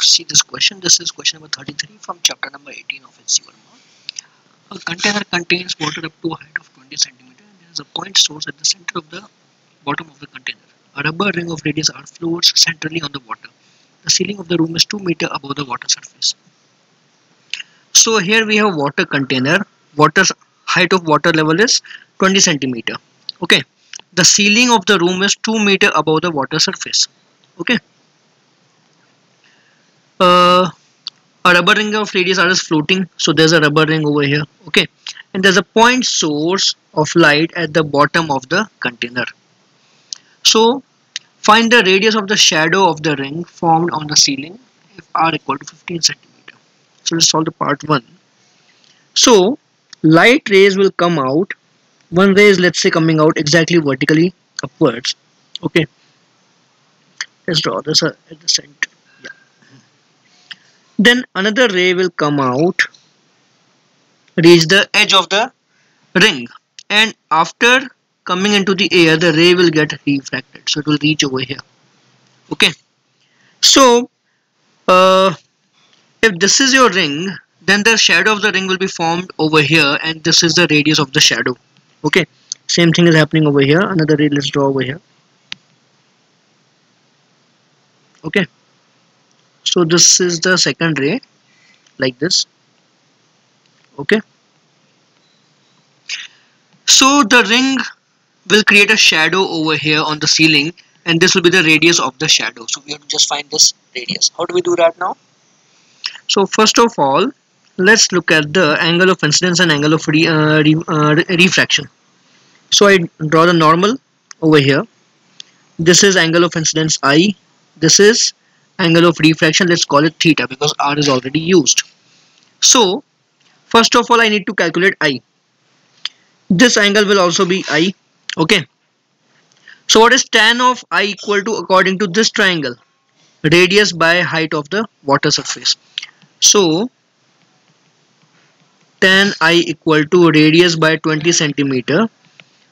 see this question this is question number 33 from chapter number 18 of Verma a container contains water up to a height of 20 centimeter and there is a point source at the center of the bottom of the container. A rubber ring of radius r floats centrally on the water. The ceiling of the room is 2 meter above the water surface. So here we have water container. Water height of water level is 20 centimeter. Okay. The ceiling of the room is 2 meter above the water surface. Okay uh, a rubber ring of radius r is floating so there's a rubber ring over here okay? And there's a point source of light at the bottom of the container. So find the radius of the shadow of the ring formed on the ceiling if r equal to 15 centimeter. So let's solve the part 1 so light rays will come out. One ray is let's say coming out exactly vertically upwards okay? Let's draw this at the center then another ray will come out reach the edge of the ring. And after coming into the air the ray will get refracted. So it will reach over here. Okay. So uh, if this is your ring then the shadow of the ring will be formed over here and this is the radius of the shadow. Okay. Same thing is happening over here. Another ray let's draw over here. Okay so this is the second ray like this. Okay. So the ring will create a shadow over here on the ceiling and this will be the radius of the shadow. So we have to just find this radius. How do we do that now? So first of all let's look at the angle of incidence and angle of re, uh, re, uh, refraction. So I draw the normal over here. This is angle of incidence I. This is angle of refraction let's call it theta because R is already used. So first of all I need to calculate I. This angle will also be I okay? So what is tan of I equal to according to this triangle? Radius by height of the water surface. So tan i equal to radius by 20 centimeter.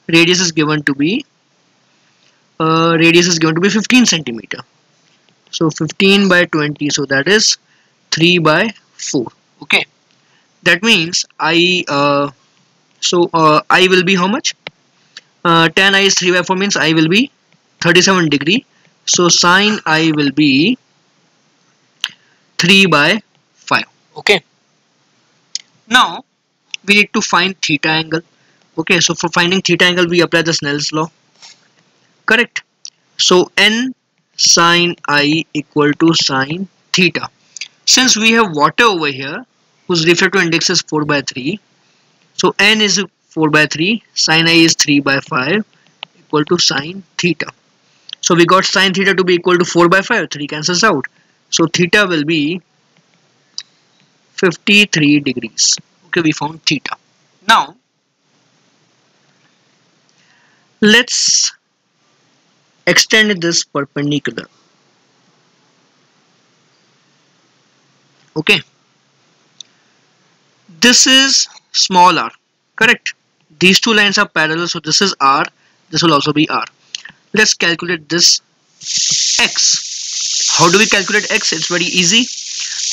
Radius is given to be uh, radius is given to be 15 centimeter so 15 by 20 so that is 3 by 4 okay that means i uh, so uh, i will be how much uh, tan i is 3 by 4 means i will be 37 degree so sine i will be 3 by 5 okay now we need to find theta angle. Okay, so for finding theta angle we apply the Snell's law. Correct. So n sine i equal to sine theta. Since we have water over here whose refractive index is 4 by 3. So n is 4 by 3, sine i is 3 by 5 equal to sine theta. So we got sine theta to be equal to 4 by 5, 3 cancels out. So theta will be 53 degrees okay we found theta now let's extend this perpendicular okay. This is small r correct? These two lines are parallel so this is r this will also be r. Let's calculate this x. How do we calculate x? It's very easy.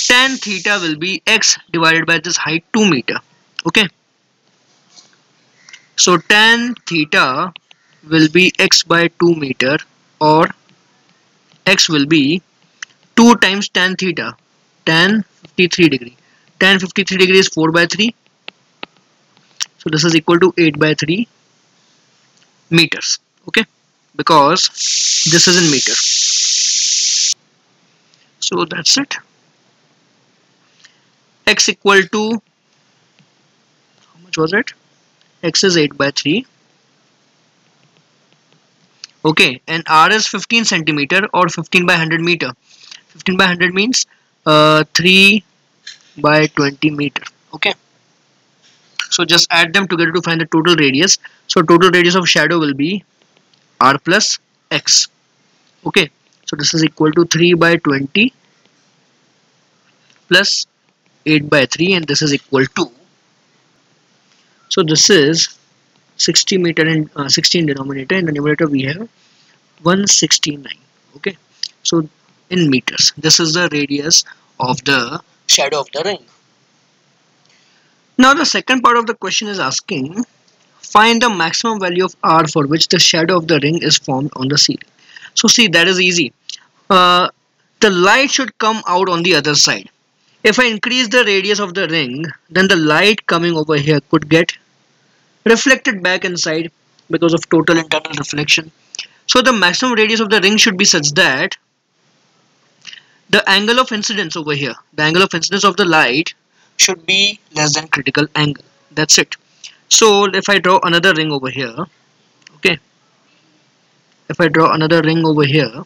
Tan theta will be x divided by this height 2 meter okay? So tan theta will be x by 2 meter or x will be 2 times tan theta tan 53 degree. Tan 53 degree is 4 by 3 so this is equal to 8 by 3 meters okay? Because this is in meter. So that's it. X equal to how much was it? X is 8 by 3 okay and r is 15 centimeter or 15 by 100 meter? 15 by 100 means uh, 3 by 20 meter. Okay. So just add them together to find the total radius. So total radius of shadow will be r plus x. Okay. So this is equal to 3 by 20 plus 8 by 3 and this is equal to. So this is 60 meter and uh, 16 denominator. In the numerator we have 169 okay? So in meters this is the radius of the shadow of the ring. Now the second part of the question is asking find the maximum value of r for which the shadow of the ring is formed on the ceiling. So see that is easy. Uh, the light should come out on the other side. If I increase the radius of the ring then the light coming over here could get reflected back inside because of total internal reflection. So the maximum radius of the ring should be such that the angle of incidence over here the angle of incidence of the light should be less than critical angle. That's it. So if I draw another ring over here okay if I draw another ring over here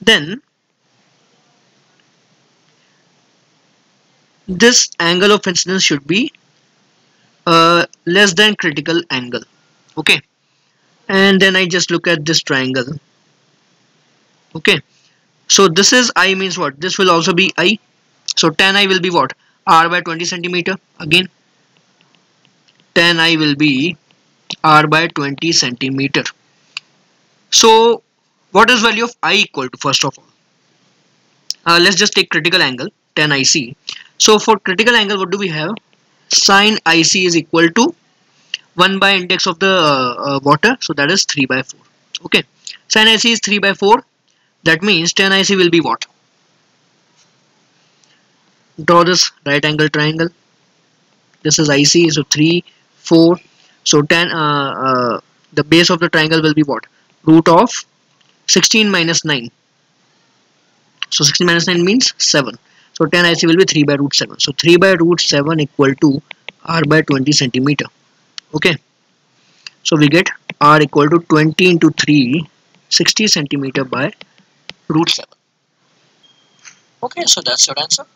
then this angle of incidence should be less than critical angle okay? And then I just look at this triangle okay? So this is I means what? This will also be I. So tan I will be what? R by 20 centimeter again. Tan I will be R by 20 centimeter. So what is value of I equal to first of all? Uh, let's just take critical angle tan IC so for critical angle what do we have sine IC is equal to 1 by index of the uh, uh, water. So that is 3 by 4 okay. Sine IC is 3 by 4 that means tan IC will be what? Draw this right angle triangle. This is IC so 3 4 so tan uh, uh, the base of the triangle will be what? Root of 16 minus 9 so 16 minus 9 means 7 so tan IC will be 3 by root 7. So 3 by root 7 equal to R by 20 centimeter. Okay. So we get R equal to 20 into 3, 60 centimeter by root 7. Okay, so that's your answer.